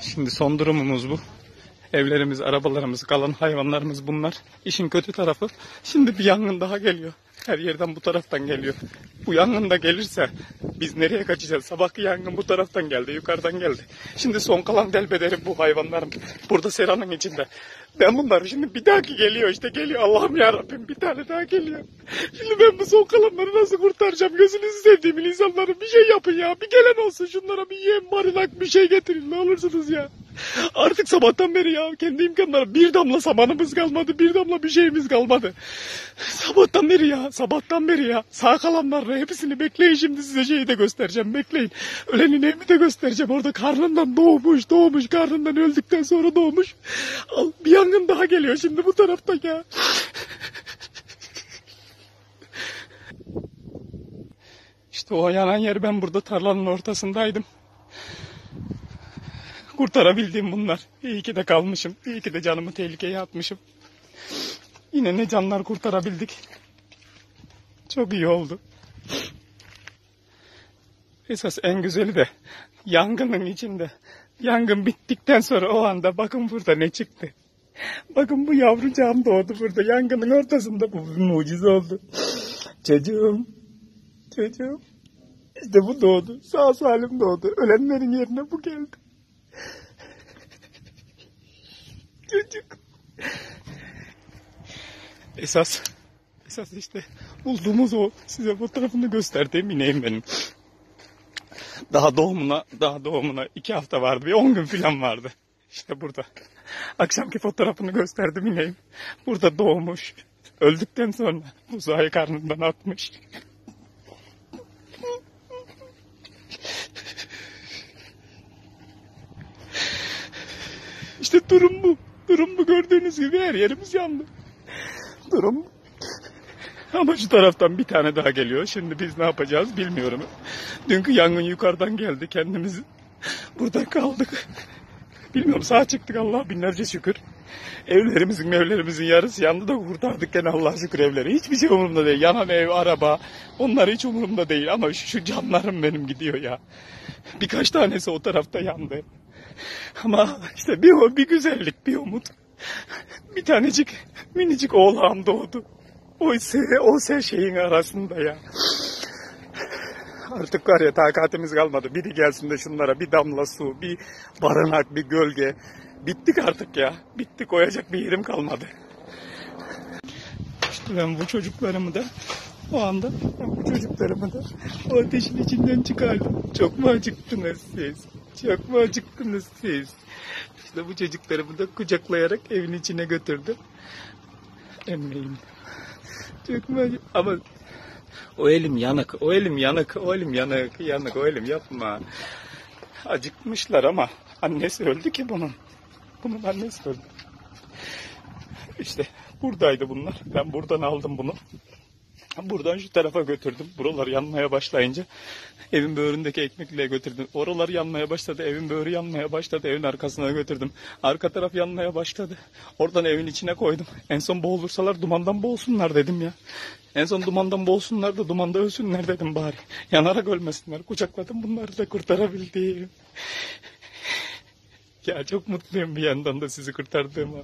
Şimdi son durumumuz bu. Evlerimiz, arabalarımız, kalan hayvanlarımız bunlar. İşin kötü tarafı şimdi bir yangın daha geliyor. Her yerden bu taraftan geliyor. Bu yangın da gelirse biz nereye kaçacağız? Sabahki yangın bu taraftan geldi, yukarıdan geldi. Şimdi son kalan delbederim bu hayvanlarım. Burada seranın içinde. Ben bunları şimdi bir dahaki geliyor işte geliyor. Allah'ım ya bir tane daha geliyor. Şimdi ben bu son kalanları nasıl kurtaracağım? Gözünüzü sevdiğimin insanları bir şey yapın ya. Bir gelen olsun şunlara bir yem, barınak bir şey getirin ne olursunuz ya. Artık sabahtan beri ya kendi imkanları bir damla samanımız kalmadı, bir damla bir şeyimiz kalmadı. Sabahtan beri ya, sabahtan beri ya. Sağ kalanların hepsini bekleyin şimdi size şeyi de göstereceğim, bekleyin. Ölenin evini de göstereceğim. Orada karnından doğmuş, doğmuş, karnından öldükten sonra doğmuş. Al, bir yangın daha geliyor şimdi bu tarafta ya. İşte o yanan yer ben burada tarlanın ortasındaydım. Kurtarabildiğim bunlar. İyi ki de kalmışım. İyi ki de canımı tehlikeye atmışım. Yine ne canlar kurtarabildik. Çok iyi oldu. Esas en güzeli de yangının içinde. Yangın bittikten sonra o anda bakın burada ne çıktı. Bakın bu yavrucağım doğdu burada yangının ortasında. Bu bir mucize oldu. Çocuğum. Çocuğum. İşte bu doğdu. Sağ salim doğdu. Ölenlerin yerine bu geldi. Çocuk. Esas, esas işte bulduğumuz o. Size fotoğrafını gösterdiğim ineğim benim. Daha doğumuna, daha doğumuna iki hafta vardı. Bir on gün falan vardı. İşte burada. Akşamki fotoğrafını gösterdim ineğim. Burada doğmuş. Öldükten sonra uzayı karnından atmış. İşte durum bu. Durum bu gördüğünüz gibi her yerimiz yandı. Durum bu. Ama şu taraftan bir tane daha geliyor. Şimdi biz ne yapacağız bilmiyorum. Dünkü yangın yukarıdan geldi. Kendimiz burada kaldık. Bilmiyorum sağ çıktık Allah binlerce şükür. Evlerimizin evlerimizin yarısı yandı da kurtardık gene Allah şükür evleri. Hiçbir şey umurumda değil. Yanan ev, araba onlar hiç umurumda değil. Ama şu, şu canlarım benim gidiyor ya. Birkaç tanesi o tarafta yandı. Ama işte bir o bir güzellik, bir umut. Bir tanecik minicik oğlağım doğdu. O ise o ise şeyin arasında ya. Artık var ya takatimiz kalmadı. Biri gelsin de şunlara bir damla su, bir barınak, bir gölge. Bittik artık ya. Bittik koyacak bir yerim kalmadı. İşte ben bu çocuklarımı da o anda bu çocuklarımı da o ateşin içinden çıkardım. Çok mu acıktınız siz? Çok mu acıktınız siz? İşte bu çocuklarımı da kucaklayarak evin içine götürdüm. Emmeyim. Çok mu acı- Ama o elim yanık, o elim yanık, o elim yanık, yanık, o elim yapma. Acıkmışlar ama annesi öldü ki bunun. Bunun annesi öldü. İşte buradaydı bunlar. Ben buradan aldım bunu. Buradan şu tarafa götürdüm. Buralar yanmaya başlayınca evin böğründeki ekmekliğe götürdüm. Oralar yanmaya başladı. Evin böğrü yanmaya başladı. Evin arkasına götürdüm. Arka taraf yanmaya başladı. Oradan evin içine koydum. En son boğulursalar dumandan boğulsunlar dedim ya. En son dumandan boğulsunlar da dumanda ölsünler dedim bari. Yanarak ölmesinler. Kucakladım bunları da kurtarabildim. Ya çok mutluyum bir yandan da sizi kurtardığıma.